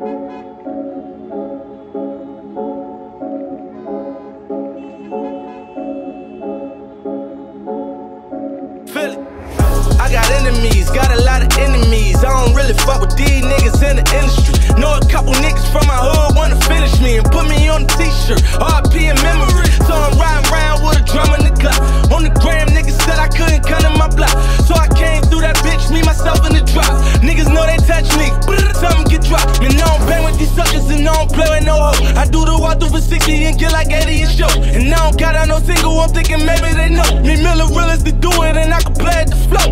I got enemies, got a lot of enemies. I don't really fuck with these niggas in the industry. Know a couple niggas from my hood wanna finish me and put me on a t-shirt. RP in memory. Through for 60 and get like 80 a show. And I don't got out no single, I'm thinking maybe they know. Me, Miller, real is to do it and I can play at the flow.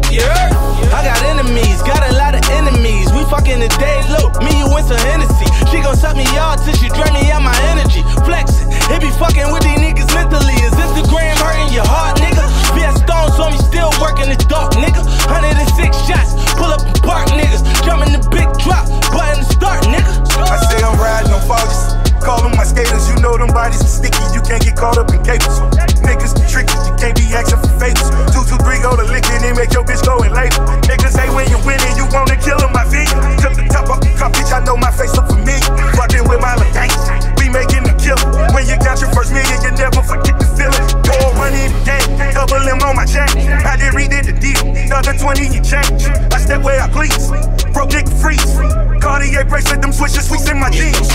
Them skaters, you know them bodies are sticky. You can't get caught up in cables. Niggas tricky, you can't be asking for favors. Two, two, three, go to licking and make your bitch go and label. Niggas say when you winning, you wanna kill 'em, my vision. Took the top off the car, bitch, I know my face look familiar. Fucking with my gang, we making the kill. When you got your first million, you never forget the feeling. Pour running in the game, double M on my chain. I did redid the deal, another 20 you change. I step where I please, broke nigga freeze. Cartier bracelet, them switches, sweets in my jeans.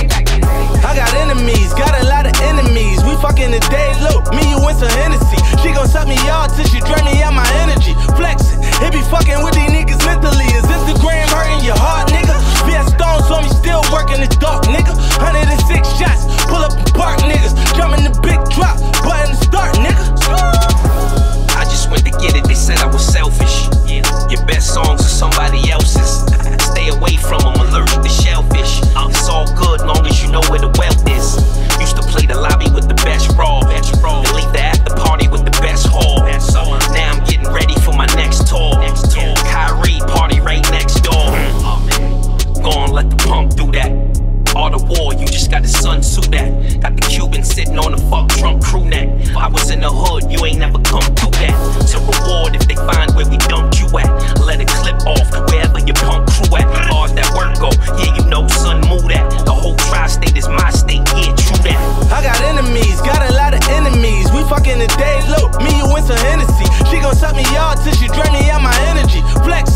Sun Tzu that. Got the Cuban sitting on the fuck drunk crew neck. I was in the hood, you ain't never come through that. To reward if they find where we dumped you at. Let it clip off wherever your punk crew at. Hard that work go, yeah, you know, son, move that. The whole tri state is my state, yeah, true that. I got enemies, got a lot of enemies. We fucking the day low, me, you, went to Hennessy. She gon' suck me all till she drain me out my energy. Flex